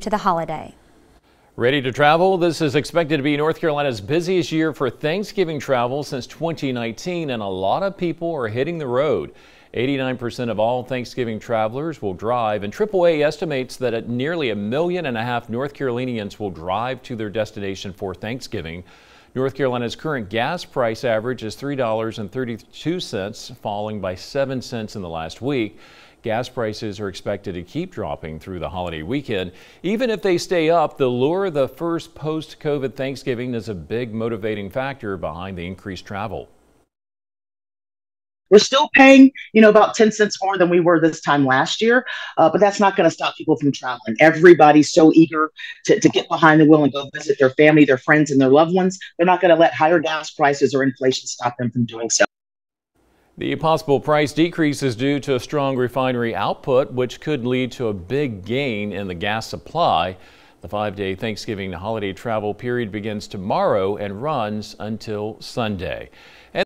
to the holiday. Ready to travel? This is expected to be North Carolina's busiest year for Thanksgiving travel since 2019, and a lot of people are hitting the road. 89% of all Thanksgiving travelers will drive, and AAA estimates that nearly a million and a half North Carolinians will drive to their destination for Thanksgiving. North Carolina's current gas price average is $3.32, falling by 7 cents in the last week. Gas prices are expected to keep dropping through the holiday weekend. Even if they stay up, the lure of the first post-COVID Thanksgiving is a big motivating factor behind the increased travel. We're still paying, you know, about 10 cents more than we were this time last year, uh, but that's not going to stop people from traveling. Everybody's so eager to, to get behind the wheel and go visit their family, their friends, and their loved ones. They're not going to let higher gas prices or inflation stop them from doing so. The possible price decrease is due to a strong refinery output, which could lead to a big gain in the gas supply. The five day Thanksgiving holiday travel period begins tomorrow and runs until Sunday.